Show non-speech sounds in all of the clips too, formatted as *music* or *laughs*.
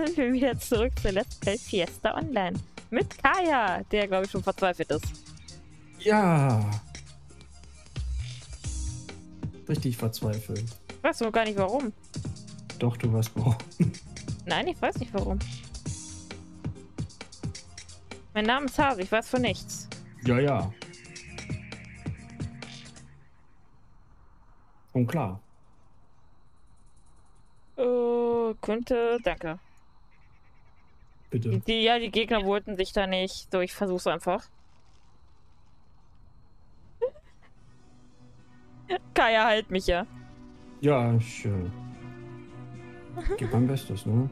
Und sind wir wieder zurück zu Let's Play Fiesta Online. Mit Kaya, der glaube ich schon verzweifelt ist. Ja. Richtig verzweifelt. Ich weiß nur gar nicht warum. Doch, du weißt warum. Nein, ich weiß nicht warum. Mein Name ist Hase, ich weiß von nichts. Ja, ja. Schon klar. Äh, könnte, danke. Bitte. Die, ja, die Gegner wollten sich da nicht, so ich versuch's einfach. *laughs* Kaya halt mich ja. Ja, ich äh, gebe mein Bestes, ne?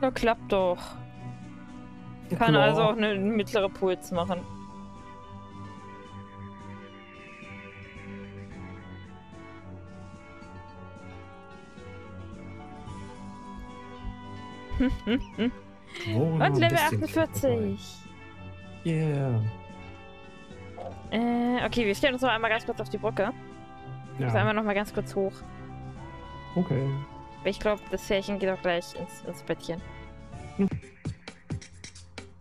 Na, klappt doch. Kann Klar. also auch eine mittlere Puls machen. Und Level bisschen vorbei. 48. Yeah. Äh, okay, wir stellen uns noch einmal ganz kurz auf die Brücke. Ja. Also Ja. einmal noch mal ganz kurz hoch. Okay. Ich glaube, das Härchen geht auch gleich ins, ins Bettchen.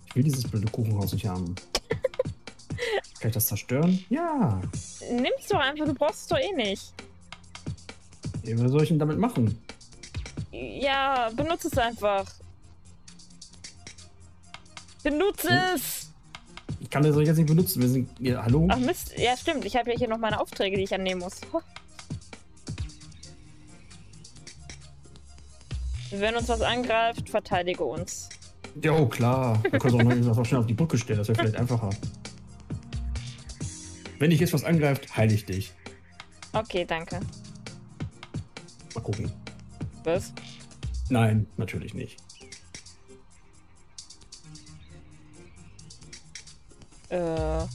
Ich will dieses blöde Kuchenhaus nicht haben. *laughs* Kann ich das zerstören? Ja. Nimm's doch einfach, du brauchst es doch eh nicht. Ja, Was soll ich denn damit machen? Ja, benutze es einfach. Benutze Hm? es! Ich kann das doch jetzt nicht benutzen. Wir sind. Ja, hallo? Ach Mist, ja stimmt, ich habe ja hier noch meine Aufträge, die ich annehmen muss. Wenn uns was angreift, verteidige uns. Ja, oh, klar. Da kannst du auch noch schnell auf die Brücke stellen. Das wäre vielleicht einfacher. Wenn dich jetzt was angreift, heile ich dich. Okay, danke. Mal gucken. Was? Nein, natürlich nicht. Äh.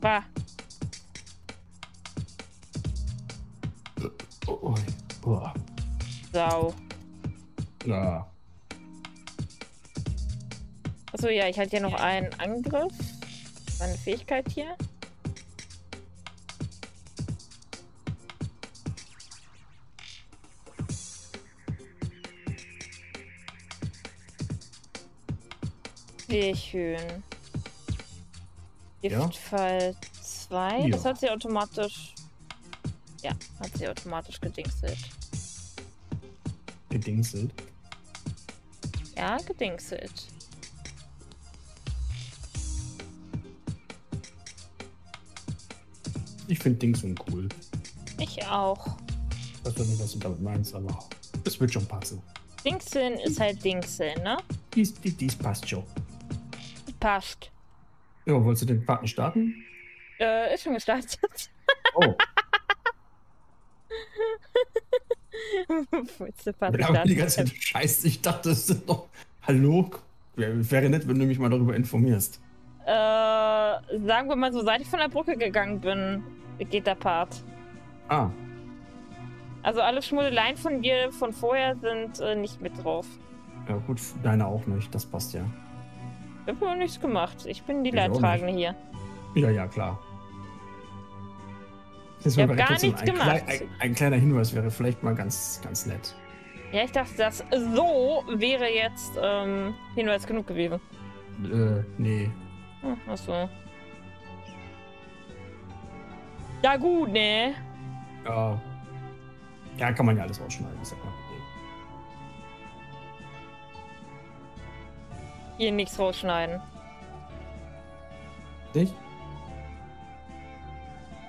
Bah. Oh, oh, oh. Sau. Ja. Achso, ja, ich hatte hier noch einen Angriff. Meine Fähigkeit hier. Schön. Giftfall 2. Das Ja. hat sie automatisch. Ja, hat sie automatisch gedingselt. Gedingselt. Ja, gedingselt. Ich finde Dingseln cool. Ich auch. Ich weiß nicht, was du damit meinst, aber es wird schon passen. Dingseln ist halt Dingseln, ne? Dies, dies, dies passt schon. Passt. Ja, wolltest du den Part nicht starten? Äh, ist schon gestartet. Oh, Fulste Part wir haben die ganze. Zeit Scheiße. Ich dachte, es sind noch. Hallo? Wäre wäre nett, wenn du mich mal darüber informierst. Äh, sagen wir mal so, seit ich von der Brücke gegangen bin, geht der Part. Ah, Also alle Schmuddeleien von dir von vorher sind äh, nicht mit drauf. ja gut, deine auch nicht. Das passt ja. Ich habe nichts gemacht. Ich bin die Ich Leidtragende hier. Ja, ja, klar. Das Ich wäre hab vielleicht gar nichts ein, gemacht. klei- ein, ein kleiner Hinweis wäre vielleicht mal ganz, ganz nett. Ja, ich dachte, das so wäre jetzt ähm, Hinweis genug gewesen. Äh, nee. Hm, achso. Ja gut, ne? Ja. Ja, kann man ja alles ausschneiden. Ist ja kein Hier nichts rausschneiden. Nicht?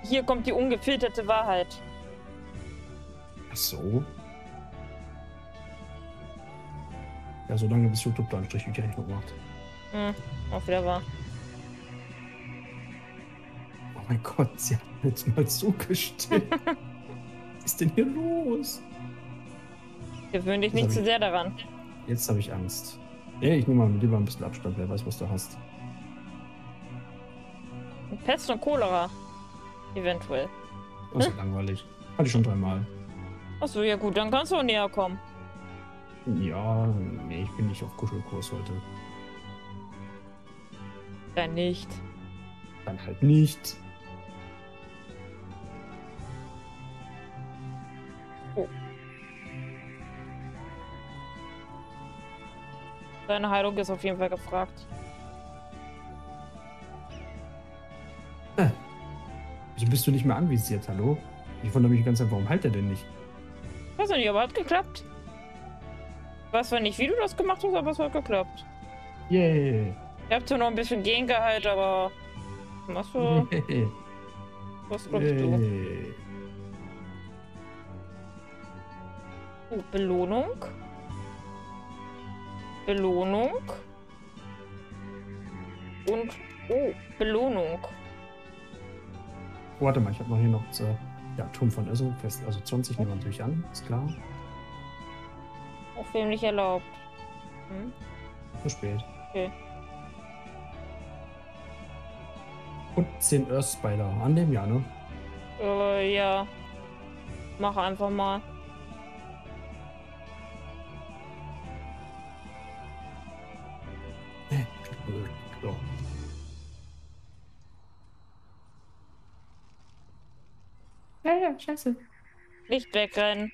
Hier kommt die ungefilterte Wahrheit. Ach so. Ja, so lange bis YouTube da einen Strich durch die Rechnung macht. Hm, auch wieder wahr. Oh mein Gott, sie hat mir jetzt mal zugestimmt. *laughs* Was ist denn hier los? Gewöhn dich Das nicht zu sehr daran. Jetzt habe ich Angst. Nee, ich nehme mal lieber ein bisschen Abstand, wer weiß, was du hast. Pest und Cholera. Eventuell. Das ist langweilig. Hatte ich schon dreimal. Achso, ja gut, dann kannst du näher kommen. Ja, nee, ich bin nicht auf Kuschelkurs heute. Dann nicht. Dann halt nicht. Seine Heilung ist auf jeden Fall gefragt. Wieso bist du nicht mehr anvisiert, hallo? Ich wundere mich die ganze Zeit, warum halt er denn nicht? Weiß nicht, aber hat geklappt. Ich weiß zwar nicht, wie du das gemacht hast, aber es hat geklappt. Yay! Ich hab zwar noch ein bisschen Gegengehalt, aber machst du, Yay! was glaubst du? Yay. Oh, Belohnung. Belohnung. Und, oh, Belohnung. Oh, warte mal, ich habe noch hier noch äh, ja, Turm von Esso, fest, also 20 nehmen wir natürlich an, ist klar. Auf wem nicht erlaubt. Hm? Zu spät. Okay. Und 10 Earth Spider an dem Jahr, ne? Äh, ja. Mach einfach mal. Ja, scheiße. Nicht wegrennen.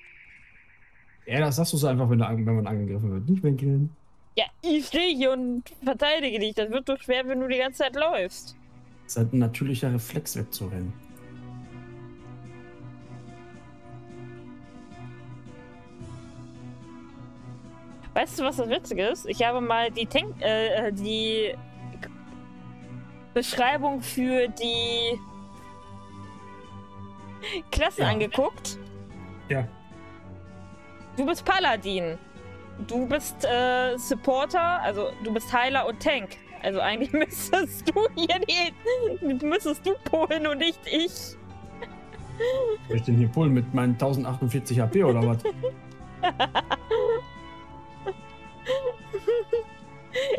Ja, das sagst du so einfach, wenn, du, wenn man angegriffen wird. Nicht wegrennen. Ja, ich stehe hier und verteidige dich. Das wird doch schwer, wenn du die ganze Zeit läufst. Das ist halt ein natürlicher Reflex wegzurennen. Weißt du, was das Witzige ist? Ich habe mal die, Tank, äh, die Beschreibung für die *laughs* Klasse Ja. angeguckt. Ja. Du bist Paladin. Du bist äh, Supporter, also du bist Heiler und Tank. Also eigentlich *laughs* müsstest du hier die, müsstest du Polen und nicht ich. Soll ich denn hier pullen mit meinen 1048 HP oder was? *laughs*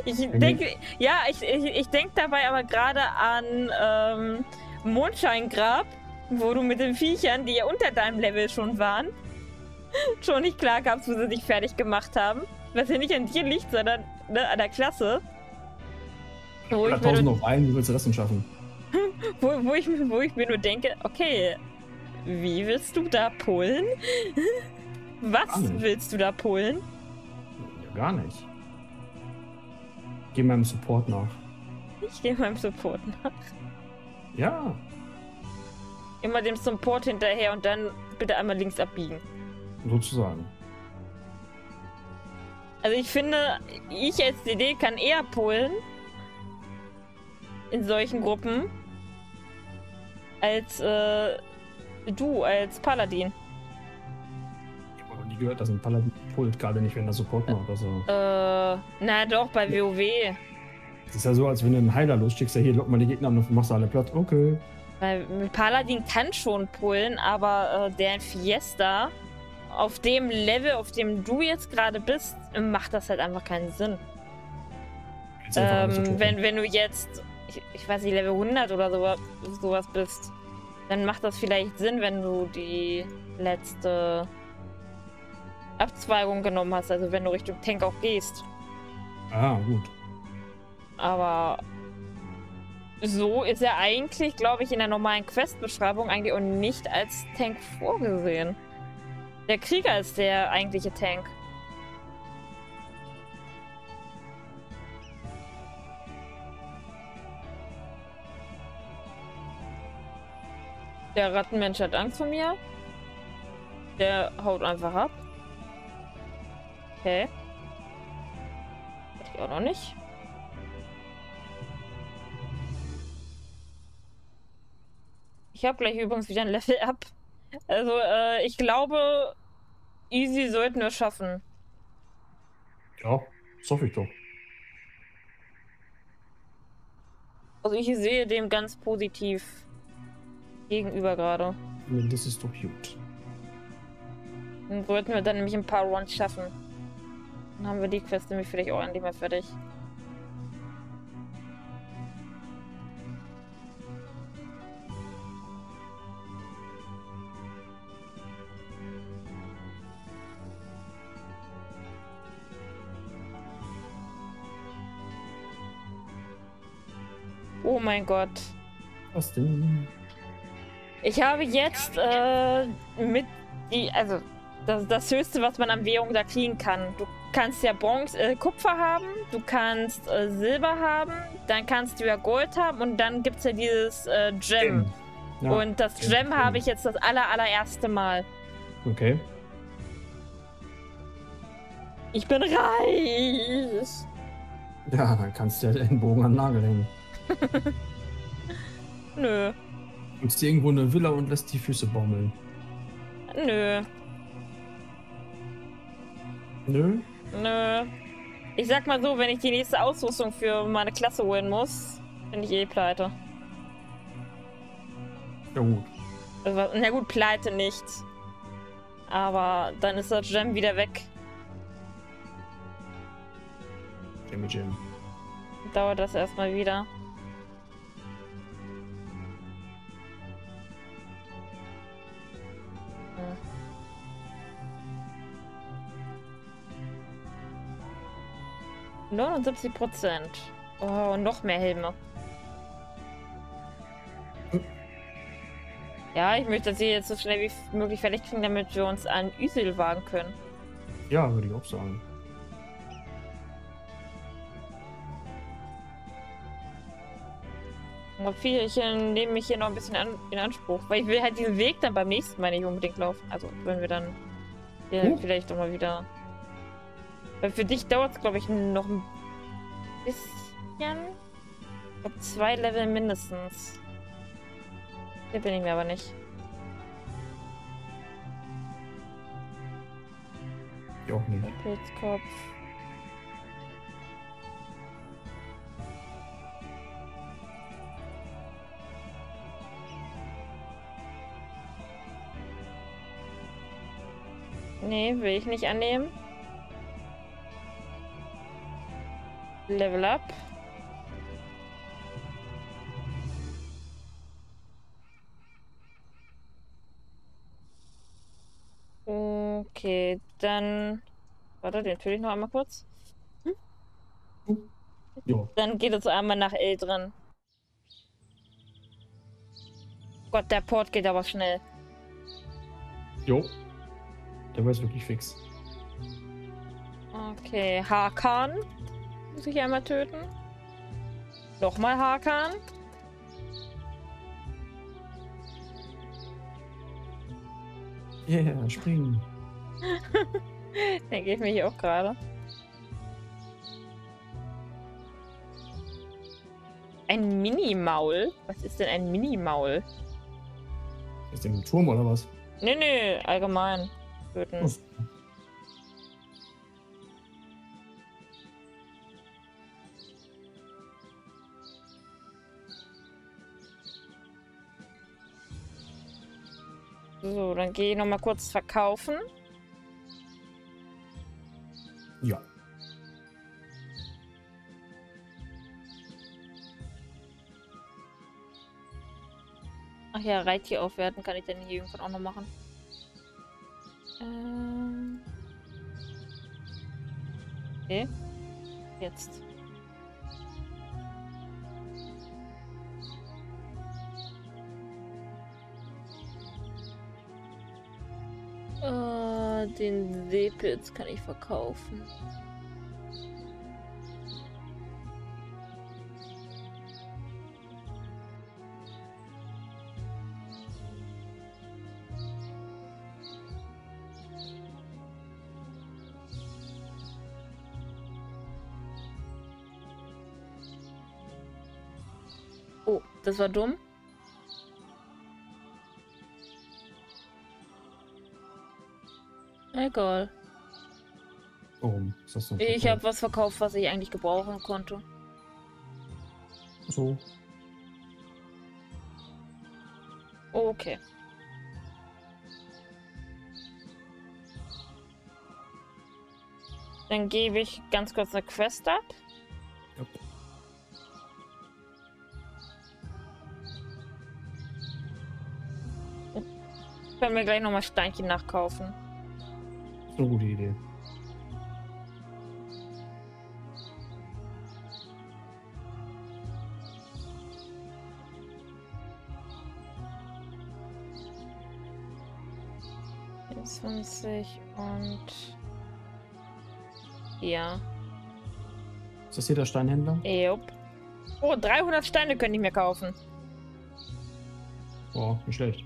Ich denke, ja, ich, ich, ich denke dabei aber gerade an ähm, Mondscheingrab, wo du mit den Viechern, die ja unter deinem Level schon waren, *laughs* schon nicht klar kamst, wo sie dich fertig gemacht haben. Was ja nicht an dir liegt, sondern ne, an der Klasse. Wo ich, mir 1000 nur, auf einen, wie willst du das denn schaffen? *laughs* wo, wo, ich, mir- wo ich mir nur denke, okay, wie willst du da pullen? *laughs* Was willst du da pullen? Ja, gar nicht. Geh meinem Support nach. Ich gehe meinem Support nach. Ja. Immer dem Support hinterher und dann bitte einmal links abbiegen. Sozusagen. Also ich finde, ich als DD kann eher pullen in solchen Gruppen als äh, du als Paladin. Ich habe noch nie gehört, dass ein Paladin pullt, gerade nicht, wenn er Support macht. Also, Äh, na doch, bei WoW. es ist ja so, als wenn du einen Heiler losschickst, ja hier, lock mal die Gegner an und machst alle platt. Okay. Weil Paladin kann schon pullen, aber äh, der Fiesta auf dem Level, auf dem du jetzt gerade bist, macht das halt einfach keinen Sinn. So Ähm, wenn, wenn du jetzt, ich, ich weiß nicht, Level 100 oder sowas, sowas bist, dann macht das vielleicht Sinn, wenn du die letzte Abzweigung genommen hast, also wenn du Richtung Tank auch gehst. Ah, gut. Aber so ist er eigentlich, glaube ich, in der normalen Quest-Beschreibung eigentlich auch nicht als Tank vorgesehen. Der Krieger ist der eigentliche Tank. Der Rattenmensch hat Angst vor mir. Der haut einfach ab. Okay. Hätte ich auch noch nicht. Ich habe gleich übrigens wieder ein Level up. Also, äh, ich glaube, easy sollten wir schaffen. Ja, das hoffe ich doch. Also, ich sehe dem ganz positiv gegenüber gerade. Das ist doch gut. Dann sollten wir dann nämlich ein paar Runs schaffen. Dann haben wir die Quest nämlich vielleicht auch endlich mal fertig. Mein Gott. Was denn? Ich habe jetzt äh, mit die, also das, das Höchste, was man an Währung da kriegen kann. Du kannst ja Bronze, äh, Kupfer haben, du kannst äh, Silber haben, dann kannst du ja Gold haben und dann gibt es ja dieses äh, Gem. Ja, und das Gem, Gem habe ich jetzt das aller, allererste Mal. Okay. Ich bin reich. Ja, dann kannst du ja den Bogen an Nagel hängen. *laughs* Nö. Du dir irgendwo eine Villa und lässt die Füße baumeln. Nö. Nö? Nö. Ich sag mal so, wenn ich die nächste Ausrüstung für meine Klasse holen muss, bin ich eh pleite. Ja gut. Also, na gut, pleite nicht. Aber dann ist das Gem wieder weg. Jimmy Jim. Dauert das erstmal wieder. 79 Prozent. Oh, noch mehr Helme. Ja, ich möchte sie jetzt so schnell wie möglich fertig kriegen, damit wir uns an Üsel wagen können. Ja, würde ich auch sagen. Viele, ich nehme mich hier noch ein bisschen an, in Anspruch, weil ich will halt diesen Weg dann beim nächsten Mal nicht unbedingt laufen. Also, wenn wir dann ja, hm? vielleicht doch mal wieder weil für dich dauert es, glaube ich, noch ein bisschen. Ich glaube, zwei Level mindestens. Hier bin ich mir aber nicht. Ich auch nicht. Pilzkopf. Nee, will ich nicht annehmen. Level up. Okay, dann... Warte, den töte ich noch einmal kurz. Hm? Dann geht es einmal nach L dran. Gott, der Port geht aber schnell. Jo. Der war jetzt wirklich fix. Okay, Hakan. Muss ich einmal töten. Nochmal Hakan. Yeah, springen. *laughs* Denke ich mich auch gerade. Ein Minimaul? Was ist denn ein Minimaul? Ist der im Turm oder was? Nee, nee, allgemein. Töten. Oh. So, dann gehe ich noch mal kurz verkaufen. Ja. Ach ja, Reittier aufwerten kann ich dann hier irgendwann auch noch machen. Ähm. Okay. Jetzt. Uh, den Seepilz kann ich verkaufen. Oh, das war dumm. Egal. Warum? Ist das so ich habe was verkauft, was ich eigentlich gebrauchen konnte. So. Okay. Dann gebe ich ganz kurz eine Quest ab. Ja. Ich werde mir gleich nochmal Steinchen nachkaufen eine gute Idee. 28 und. Ja. Ist das hier der Steinhändler? Jupp. Oh, 300 Steine könnte ich mir kaufen. Oh, nicht schlecht.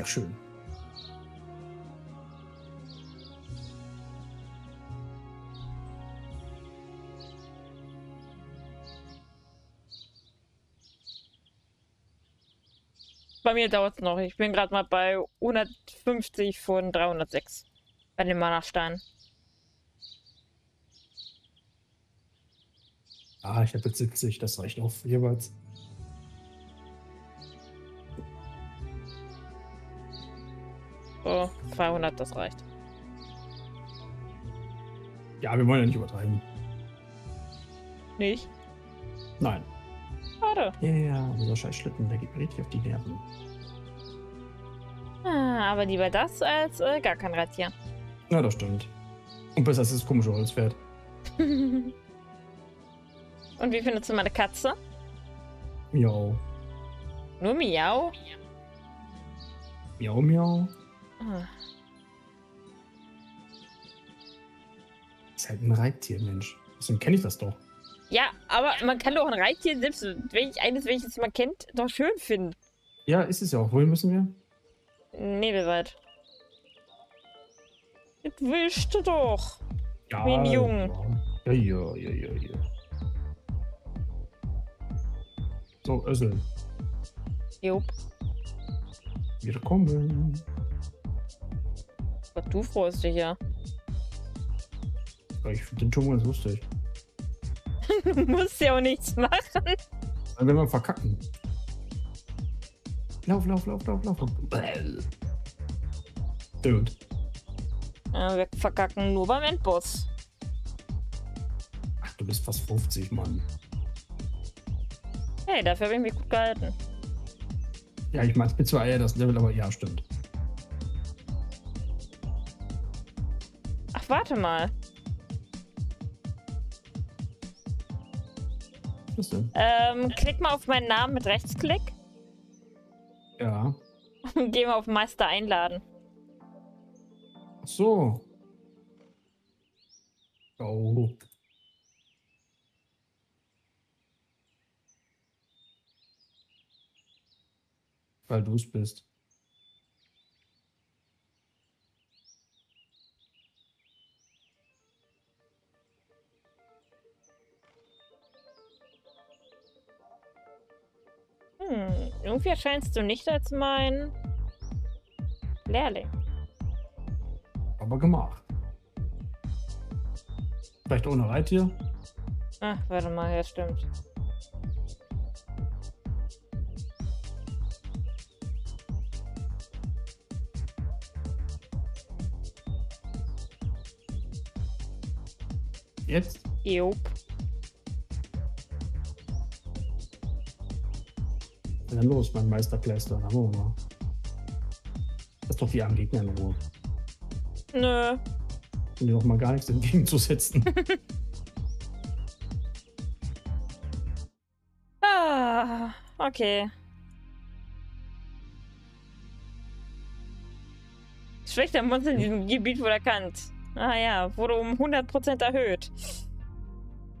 Sehr schön. Bei mir dauert es noch. Ich bin gerade mal bei 150 von 306. Bei den Mana-Steinen. Ah, ich habe jetzt 70, das reicht auch jeweils. 200, das reicht. Ja, wir wollen ja nicht übertreiben. Nicht? Nein. Schade. Ja, ja, dieser scheiß Schlitten, der geht mir richtig auf die Nerven. Ah, aber lieber das als äh, gar kein Reittier. Ja, das stimmt. Und besser als das komische Holzpferd. *laughs* Und wie findest du meine Katze? Miau. Nur Miau? Miau, miau. Ah. Ist halt ein Reittier, Mensch. Deswegen kenne ich das doch. Ja, aber man kann doch ein Reittier, selbst wenn ich eines, welches man kennt, doch schön finden. Ja, ist es ja auch. Wohin müssen wir? Nebelweit. Das willst du doch. Ja. Wie ein Jungen. Ja, ja, ja, ja, ja. So, Össel. Jupp. Wir kommen. Gott, du freust dich ja. Ich finde den ganz lustig. *laughs* Du musst ja auch nichts machen. Dann werden wir verkacken. Lauf, lauf, lauf, lauf, lauf. Dude. Ja, wir verkacken nur beim Endboss. Ach, du bist fast 50, Mann. Hey, dafür habe ich mich gut gehalten. Ja, ich meine, ich bin zwar eher das Level, aber ja, stimmt. Warte mal. Was denn? Ähm, klick mal auf meinen Namen mit Rechtsklick Ja. und *laughs* geh mal auf Meister einladen. Ach so. Oh. Weil du es bist. Hm, irgendwie erscheinst du nicht als mein Lehrling. Aber gemacht. Vielleicht ohne Reittier? Ach, warte mal, ja, stimmt. Jetzt? Jupp. Na Dann los, mein Meisterkleister. Dann wollen wir mal. Lass doch die armen Gegner in Ruhe. Nö. Und dir noch mal gar nichts entgegenzusetzen. *laughs* Ah, okay. Schlechter Monster in diesem Gebiet wurde erkannt. Ah ja, wurde um 100% erhöht.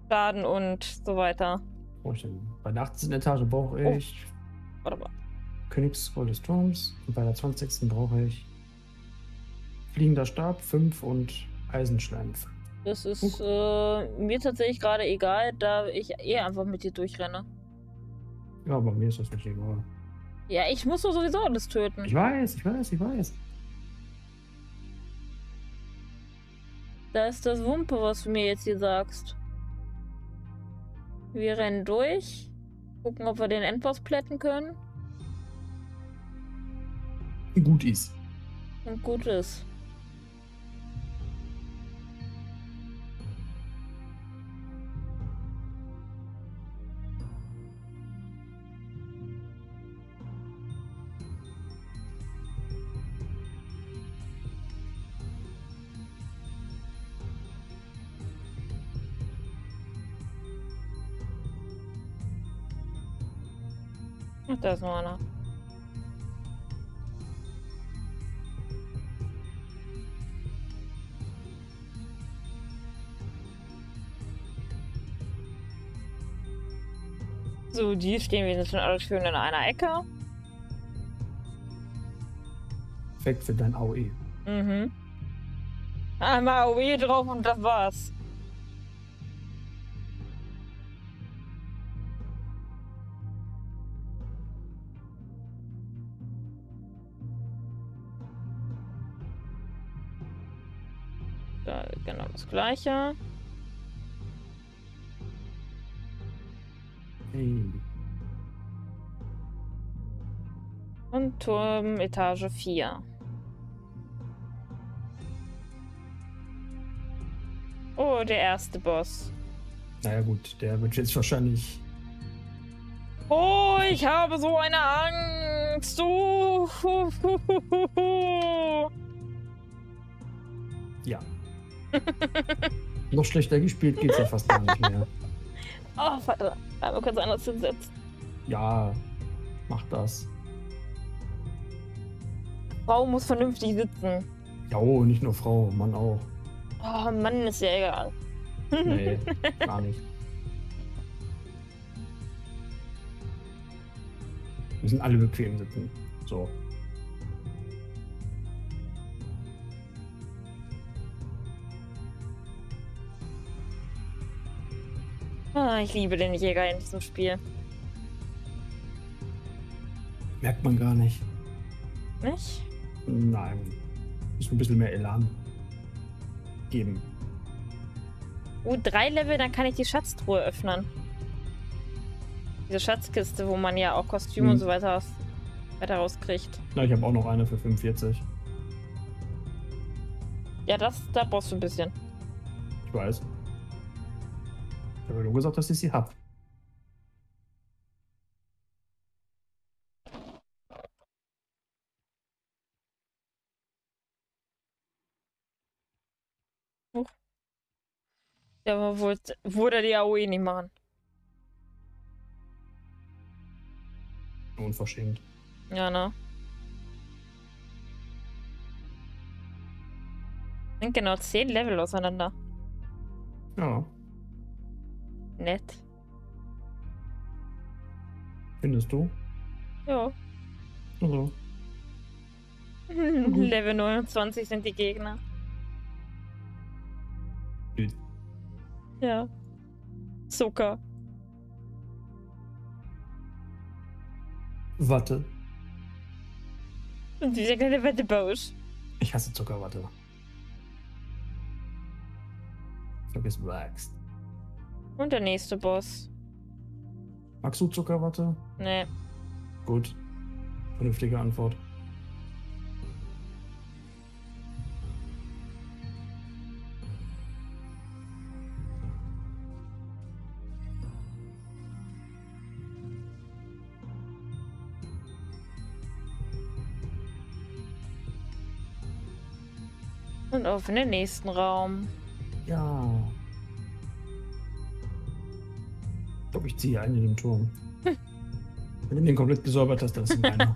Schaden und so weiter. Denn? Bei der 18. Etage brauche Oh. ich Warte mal. Königsscroll des Turms. Und bei der 20. brauche ich Fliegender Stab 5 und Eisenschleim. Das ist äh, mir tatsächlich gerade egal, da ich eh einfach mit dir durchrenne. Ja, aber mir ist das nicht egal. Ja, ich muss doch sowieso alles töten. Ich weiß, ich weiß, ich weiß. Da ist das Wumpe, was du mir jetzt hier sagst. Wir rennen durch. Gucken, ob wir den Endboss plätten können. Gut ist. Und gut ist. Da ist noch einer. So, die stehen wir jetzt schon alle schön in einer Ecke. Perfekt für dein AOE. Mhm. Einmal AOE drauf und das war's. Gleiche. Und Turm Etage 4. Oh, der erste Boss. Naja gut, der wird jetzt wahrscheinlich. Oh, ich habe so eine Angst. Oh. Ja. *laughs* Noch schlechter gespielt geht's ja fast gar nicht mehr. *laughs* Oh, warte. Einmal kurz anders hinsetzen. Ja, mach das. Frau muss vernünftig sitzen. Ja, oh, nicht nur Frau, Mann auch. Oh, Mann, ist ja egal. Nee, *laughs* gar nicht. Wir sind alle bequem sitzen. So. Ah, ich liebe den Jäger in diesem Spiel. Merkt man gar nicht. Nicht? Nein. Muss ein bisschen mehr Elan geben. Uh, drei Level, dann kann ich die Schatztruhe öffnen. Diese Schatzkiste, wo man ja auch Kostüme Hm. und so weiter, weiter rauskriegt. Na, ich habe auch noch eine für 45. Ja, das, da brauchst du ein bisschen. Ich weiß. Ich habe nur gesagt, dass ich sie hab. Ja, aber wurde, die AOE nicht machen. Unverschämt. Ja, ne? Sind genau zehn Level auseinander. Ja, Nett. findest du? Ja. Also, Level 29 sind die Gegner. Ja. Zucker. Watte. Und dieser kleine Wettebausch. Ich hasse Zuckerwatte. Vergiss Waxed. Und der nächste Boss. Magst du Zuckerwatte? Nee. Gut. Vernünftige Antwort. Und auf in den nächsten Raum. Ja. Ziehe einen in den Turm. Wenn du den komplett gesäubert hast, dann ist meiner.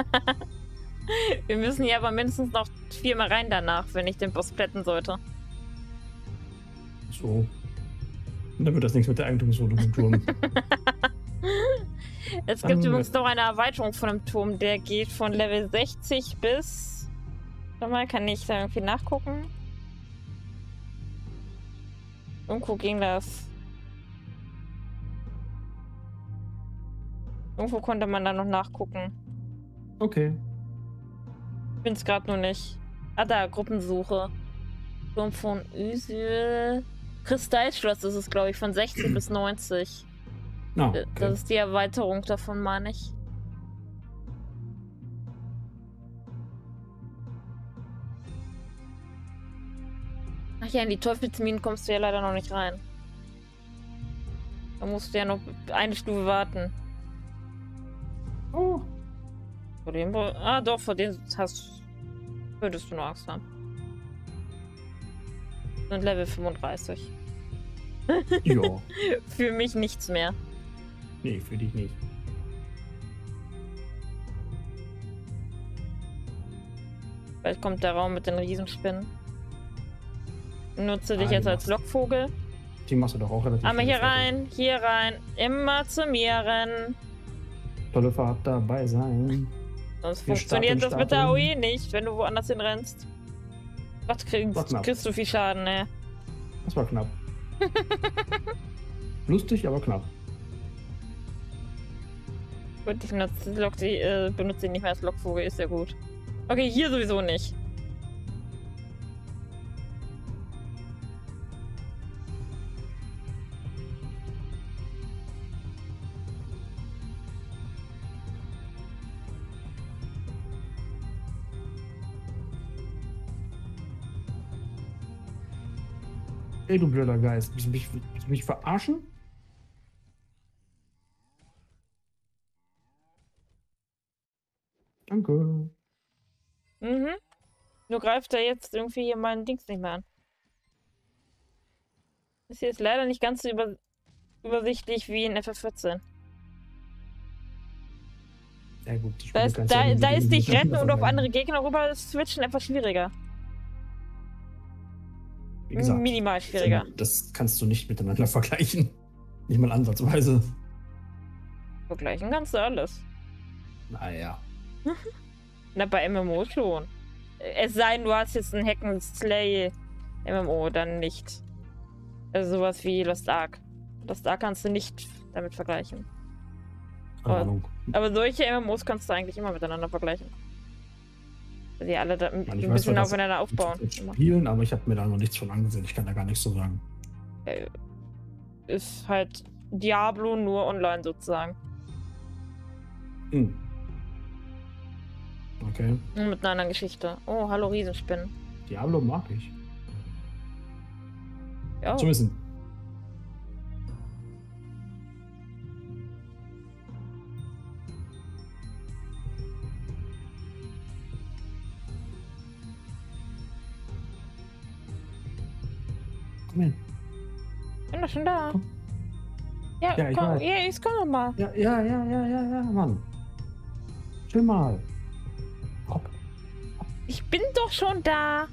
*laughs* Wir müssen hier aber mindestens noch viermal rein danach, wenn ich den Boss plätten sollte. So. Und dann wird das nichts mit der Eigentumswohnung im Turm. *laughs* Es Dann- gibt übrigens noch eine Erweiterung von dem Turm, der geht von Level 60 bis. Warte mal, kann ich da irgendwie nachgucken? Irgendwo ging das. Irgendwo konnte man da noch nachgucken. Okay. Ich bin's gerade nur nicht. Ah, da, Gruppensuche. Turm von Üsel. Kristallschloss ist es, glaube ich, von 60 *clears throat* bis 90. Na, Äh, okay. Das ist die Erweiterung davon, meine ich. Ach ja, in die Teufelsminen kommst du ja leider noch nicht rein. Da musst du ja noch eine Stufe warten. Oh. Vor dem Ah, doch, vor dem hast würdest du nur Angst haben. Und Level 35. Jo. *laughs* für mich nichts mehr. Nee, für dich nicht. Vielleicht kommt der Raum mit den Riesenspinnen. Nutze ah, dich jetzt als Lockvogel. Die machst du doch auch relativ. Aber hier rein, hier rein. Immer zu mir rennen. Tolle Fahrt dabei sein. Sonst Wir funktioniert das mit der. AOE nicht, wenn du woanders hin rennst. Gott, kriegst, knapp. kriegst du viel Schaden, ne? Das war knapp. *laughs* Lustig, aber knapp. Gut, ich benutze, die, äh, benutze ihn nicht mehr als Lockvogel, ist ja gut. Okay, hier sowieso nicht. Ey, du blöder Geist. Willst du mich, willst du mich verarschen? Danke. Mhm. Nur greift er jetzt irgendwie hier meinen Dings nicht mehr an. Das hier ist leider nicht ganz so über übersichtlich wie in FF14. Ja gut, Da ist, da, da ist dich retten und auf andere Gegner rüber switchen etwas schwieriger. Wie gesagt, Minimal schwieriger. Das kannst du nicht miteinander *laughs* vergleichen. Nicht mal ansatzweise. Vergleichen kannst du alles. Naja. *laughs* Na, bei MMO schon. Es sei denn, du hast jetzt ein Hacken Slay MMO, dann nicht. Also sowas wie Lost Ark. Lost Ark kannst du nicht damit vergleichen. Aber-. Aber solche MMOs kannst du eigentlich immer miteinander vergleichen. Die alle da ein weiß, bisschen das aufeinander aufbauen. Spielen, aber ich habe mir da noch nichts von angesehen. Ich kann da gar nichts so sagen. Äh, Ist halt Diablo nur online sozusagen. Hm. Okay. Mit einer anderen Geschichte. Oh, hallo Riesenspinnen. Diablo mag ich. Ja. Zumindest. Hin. bin doch schon da. Komm. Ja, Ja, ich komm, weiß. ja, jetzt komm doch mal. Ja, ja, ja, ja, ja, ja, Mann. Chill mal. Hopp. Ich bin doch schon da.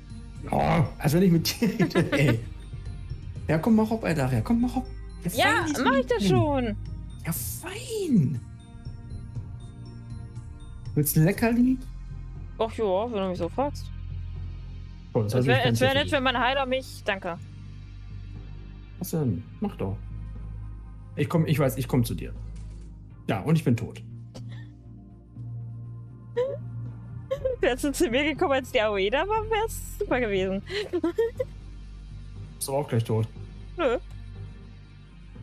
Oh, als wenn ich mit dir rede, *laughs* ey. Ja, komm mal hopp, Alter. Ja, komm mal hopp. Ja, ist mach ich das schon. Ja, fein. Willst du ein Leckerli? Ach ja, wenn du mich so fragst. Oh, Es wäre ich wär ja nett, nicht. wenn mein Heiler mich. Danke. Was denn? Mach doch. Ich komm, ich weiß, ich komme zu dir. Ja, und ich bin tot. *laughs* Wärst du zu mir gekommen, als die AOE da war, wär's super gewesen. Bist du auch gleich tot. Nö,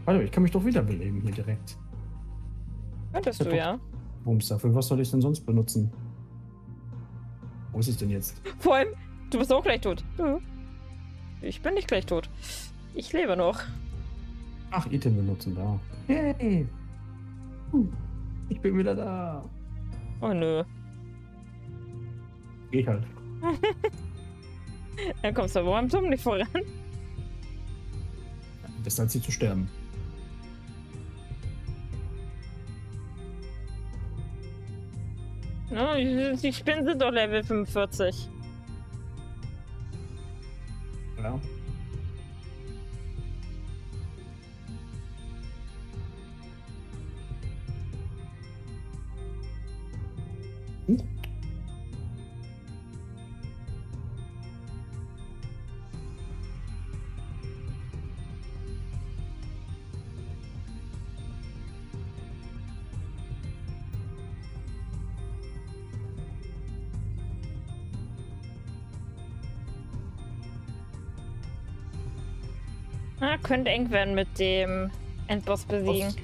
Warte, ich kann mich doch wiederbeleben hier direkt. könntest Ja, du doch. ja. Bums, dafür was soll ich denn sonst benutzen? Wo ist es denn jetzt? Vor allem, du bist auch gleich tot. Nö. Ich bin nicht gleich tot. Ich lebe noch. Ach, Item benutzen da. Yay! Hm, Ich bin wieder da. Oh nö. Geh halt. *laughs* Dann kommst du aber beim Turm nicht voran. Besser als sie zu sterben. Ja, die, die Spinnen sind doch Level 45. Ja. Könnte eng werden mit dem Endboss besiegen.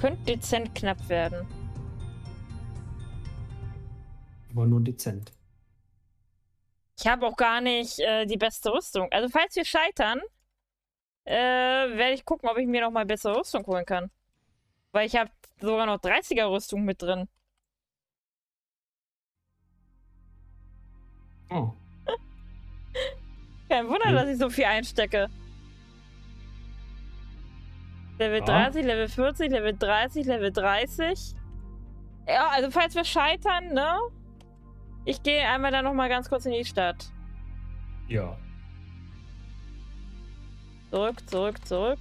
Könnte dezent knapp werden. Aber nur dezent. Ich habe auch gar nicht äh, die beste Rüstung. Also falls wir scheitern, äh, werde ich gucken, ob ich mir noch mal bessere Rüstung holen kann. Weil ich habe sogar noch 30er Rüstung mit drin. Oh. Kein Wunder, Hm. dass ich so viel einstecke. Level Ja. 30, Level 40, Level 30, Level 30. Ja, also falls wir scheitern, ne? Ich gehe einmal dann nochmal ganz kurz in die Stadt. Ja. Zurück, zurück, zurück.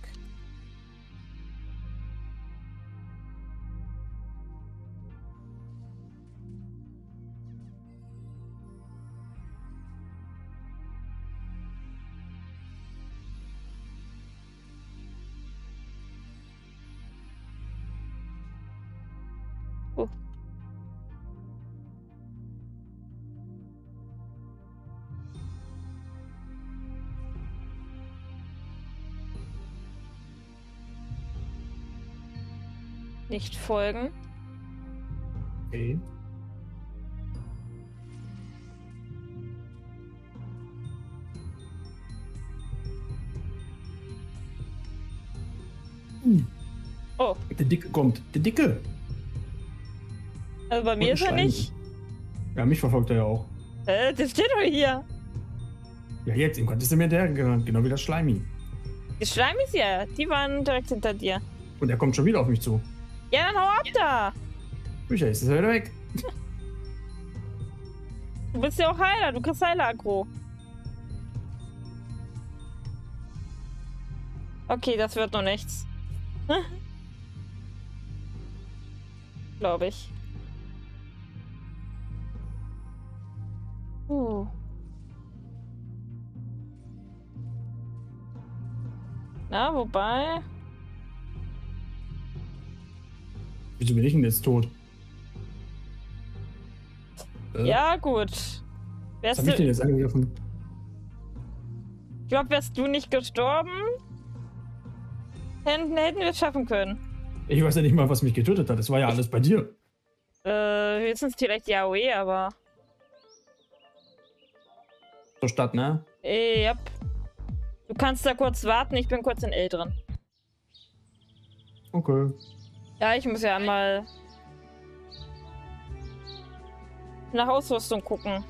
Nicht folgen. Okay. Hm, Oh, Der Dicke kommt. Der Dicke. also bei mir ist er nicht. Ja, mich verfolgt er ja auch. Äh, das steht doch hier. Ja, jetzt, im Gott ist er mir der genannt, genau wie das Schleimi. Die Schleimis ja, die waren direkt hinter dir. Und er kommt schon wieder auf mich zu. Ja, dann hau ab da. Michael, ist er wieder weg. Du bist ja auch Heiler, du kriegst Heiler-Aggro. Okay, das wird noch nichts. *laughs* Glaube ich. Uh. Na, wobei. Wieso bin ich denn jetzt tot? Äh, Ja, gut. Was Wärst hab ich denn jetzt angegriffen? ich glaube, wärst du nicht gestorben, hätten, hätten wir es schaffen können. Ich weiß ja nicht mal, was mich getötet hat. Das war ja alles bei dir. Äh, höchstens vielleicht die AOE, aber. Zur Stadt, ne? Äh, yep. Du kannst da kurz warten, ich bin kurz in L drin. Okay. Ja, ich muss ja einmal nach Ausrüstung gucken.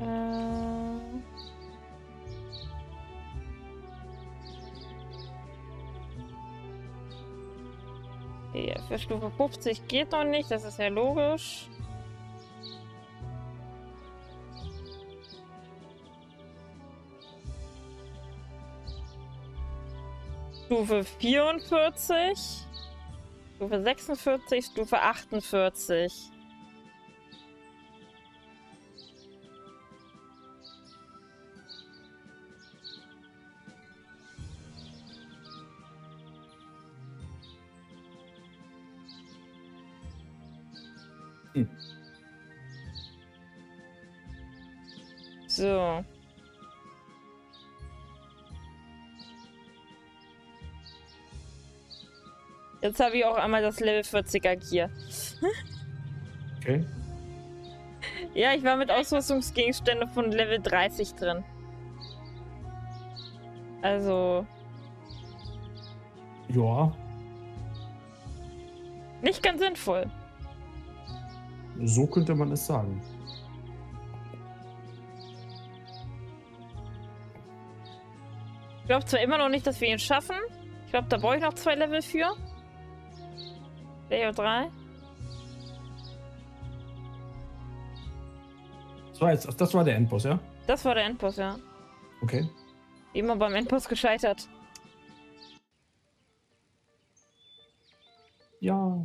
Äh... Ja, für Stufe 50 geht noch nicht, das ist ja logisch. Stufe 44, Stufe 46, Stufe 48. Hm. So. Jetzt habe ich auch einmal das Level 40er Gear. Okay. Ja, ich war mit Ausrüstungsgegenstände von Level 30 drin. Also, Ja. nicht ganz sinnvoll. So könnte man es sagen. Ich glaube zwar immer noch nicht, dass wir ihn schaffen. Ich glaube, da brauche ich noch zwei Level für. Leo 3. Das war, jetzt, das war der Endboss, ja? Das war der Endboss, ja. Okay. Immer beim Endboss gescheitert. Ja.